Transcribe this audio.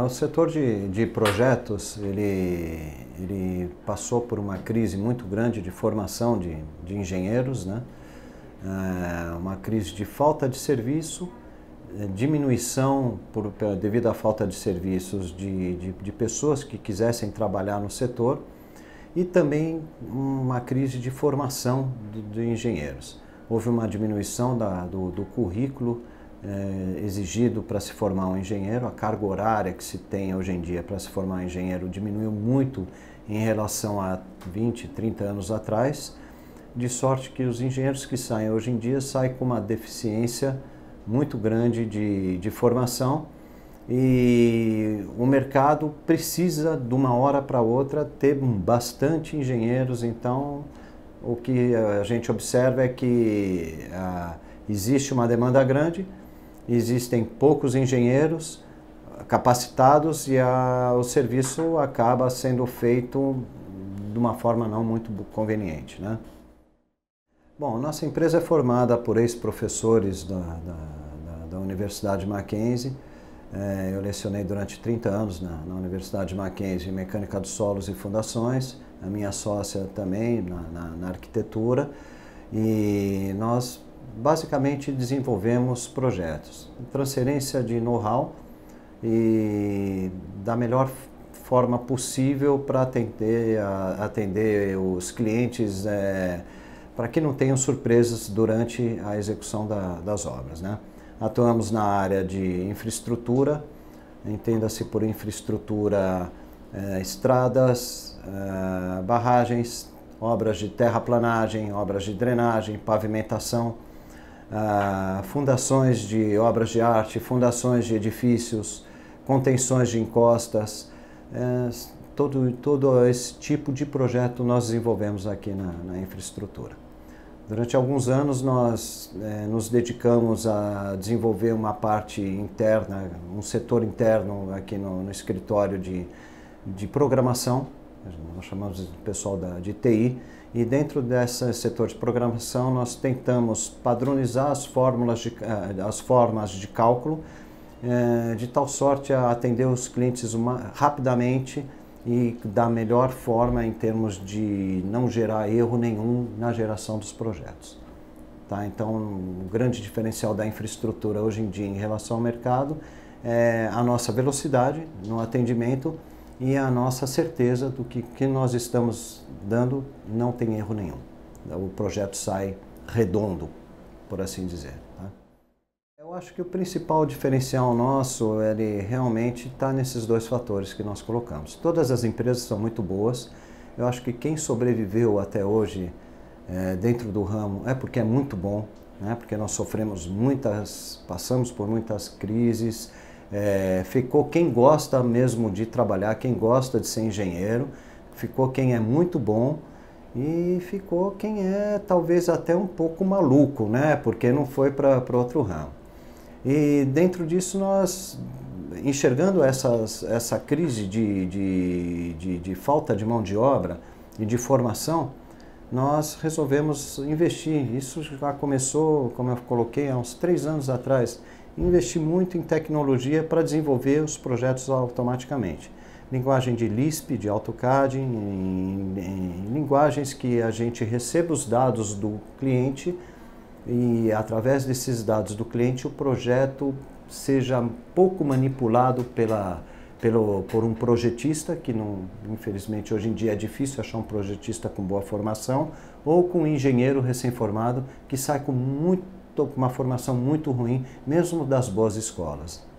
o setor de, de projetos, ele, ele passou por uma crise muito grande de formação de, de engenheiros, né? É, uma crise de falta de serviço, é, diminuição por, devido à falta de serviços de, de, de pessoas que quisessem trabalhar no setor e também uma crise de formação de, de engenheiros. Houve uma diminuição da, do, do currículo é, exigido para se formar um engenheiro, a carga horária que se tem hoje em dia para se formar um engenheiro diminuiu muito em relação a 20, 30 anos atrás, de sorte que os engenheiros que saem hoje em dia saem com uma deficiência muito grande de, de formação e o mercado precisa de uma hora para outra ter bastante engenheiros, então o que a gente observa é que ah, existe uma demanda grande, existem poucos engenheiros capacitados e a, o serviço acaba sendo feito de uma forma não muito conveniente. Né? Bom, nossa empresa é formada por ex-professores da, da, da, da, Universidade Mackenzie. É, eu lecionei durante 30 anos na, na Universidade Mackenzie Mecânica dos Solos e Fundações, a minha sócia também na, na, na arquitetura. E nós basicamente desenvolvemos projetos, transferência de know-how e da melhor forma possível para atender, atender os clientes, é, para que não tenham surpresas durante a execução da, das obras. Né? Atuamos na área de infraestrutura, entenda-se por infraestrutura é, estradas, é, barragens, obras de terraplanagem, obras de drenagem, pavimentação, ah, fundações de obras de arte, fundações de edifícios, contenções de encostas, é, todo, todo esse tipo de projeto nós desenvolvemos aqui na, na infraestrutura. Durante alguns anos nós é, nos dedicamos a desenvolver uma parte interna, um setor interno aqui no, no escritório de, de programação, nós chamamos de pessoal da, de TI, e dentro desse setor de programação nós tentamos padronizar as, fórmulas de, eh, as formas de cálculo eh, de tal sorte a atender os clientes uma, rapidamente e da melhor forma em termos de não gerar erro nenhum na geração dos projetos. Tá? Então, o grande diferencial da infraestrutura hoje em dia em relação ao mercado é a nossa velocidade no atendimento e a nossa certeza do que, que nós estamos dando não tem erro nenhum. O projeto sai redondo, por assim dizer. Tá? Eu acho que o principal diferencial nosso, ele realmente está nesses dois fatores que nós colocamos. Todas as empresas são muito boas, eu acho que quem sobreviveu até hoje é, dentro do ramo é porque é muito bom, né? porque nós sofremos muitas, passamos por muitas crises, é, ficou quem gosta mesmo de trabalhar, quem gosta de ser engenheiro, ficou quem é muito bom e ficou quem é talvez até um pouco maluco, né? Porque não foi para outro ramo. E dentro disso nós, enxergando essas, essa crise de, de, de, de falta de mão de obra e de formação, nós resolvemos investir. Isso já começou, como eu coloquei, há uns três anos atrás investir muito em tecnologia para desenvolver os projetos automaticamente. Linguagem de Lisp, de AutoCAD, em, em, em linguagens que a gente receba os dados do cliente e através desses dados do cliente o projeto seja pouco manipulado pela, pelo, por um projetista, que não, infelizmente hoje em dia é difícil achar um projetista com boa formação, ou com um engenheiro recém-formado que sai com muito uma formação muito ruim, mesmo das boas escolas.